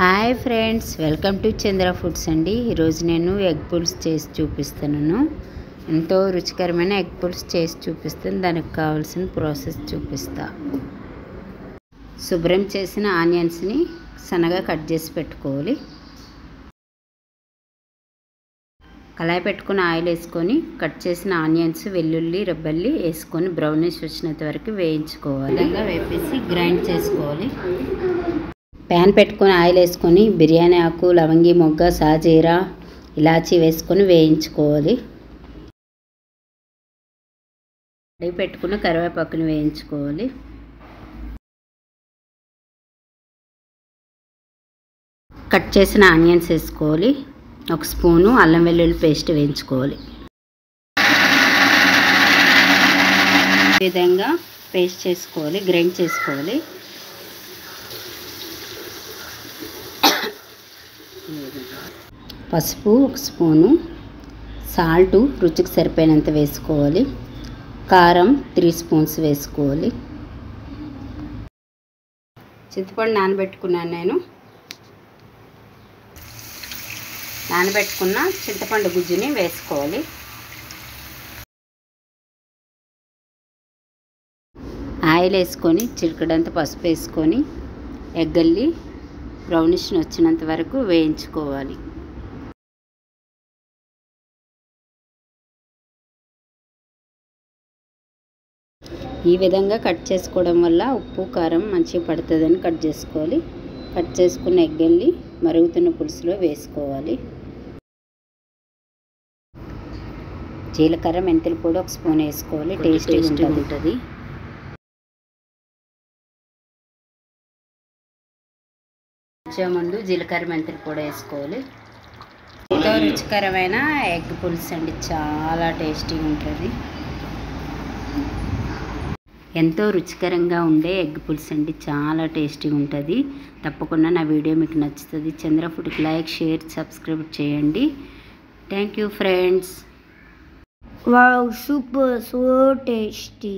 Hi friends welcome to Chandra Foods అండి. ఈరోజు నేను ఎగ్ పుల్స్ చేసి చూపిస్తున్నాను. ఎంతో రుచికరమైన ఎగ్ పుల్స్ చేసి చూపిస్తాను. దానికి కావాల్సిన ప్రాసెస్ చూపిస్తా. శుభ్రం చేసిన ఆనియన్స్ని సన్నగా కట్ చేసి పెట్టుకోవాలి. కళాయి పెట్టుకుని ఆయిల్ వేసుకొని కట్ చేసిన ఆనియన్స్ వెల్లుల్లి రబ్బల్లి వేసుకొని బ్రౌనిష్ వచ్చినంత వరకు వేయించుకోవాలి. ఇలా వేపేసి గ్రైండ్ చేసుకోవాలి. ప్యాన్ పెట్టుకొని ఆయిల్ వేసుకొని బిర్యానీ ఆకు లవంగి మొగ్గ సాజీరా ఇలాచీ వేసుకొని వేయించుకోవాలి. కడిగి పెట్టుకున్న కరివేపాకుని వేయించుకోవాలి. కట్ చేసిన ఆనియన్స్ వేసుకోవాలి. ఒక స్పూను అల్లం వెల్లుల్లి పేస్ట్ వేయించుకోవాలి. ఈ విధంగా పేస్ట్ చేసుకోవాలి గ్రైండ్ చేసుకోవాలి. పసుపు ఒక స్పూను సాల్టు రుచికి సరిపోయినంత వేసుకోవాలి. కారం త్రీ స్పూన్స్ వేసుకోవాలి. చింతపండు నానబెట్టుకున్నాను నేను. నానబెట్టుకున్న చింతపండు గుజ్జుని వేసుకోవాలి. ఆయిల్ వేసుకొని చిటికడంత పసుపు వేసుకొని ఎగ్గల్లి బ్రౌనిష్ వచ్చినంత వరకు వేయించుకోవాలి. ఈ విధంగా కట్ చేసుకోవడం వల్ల ఉప్పు కారం మంచిగా పడుతుందని కట్ చేసుకోవాలి. కట్ చేసుకున్న ఎగ్గల్లి మరుగుతున్న పులుసులో వేసుకోవాలి. జీలకర్ర మెంతులు పొడి ఒక స్పూన్ వేసుకోవాలి. టేస్ట్ ఉంటుంది. వచ్చే ముందు జీలకర్ర మెంతులు కూడా వేసుకోవాలి. ఎంతో రుచికరమైన ఎగ్ పులుసు అండి చాలా టేస్టీగా ఉంటుంది. ఎంతో రుచికరంగా ఉండే ఎగ్ పులుసు అండి చాలా టేస్టీగా ఉంటుంది. తప్పకుండా నా వీడియో మీకు నచ్చుతుంది. చంద్ర ఫుడ్కి లైక్ షేర్ సబ్స్క్రైబ్ చేయండి. Thank you friends. Wow super so tasty.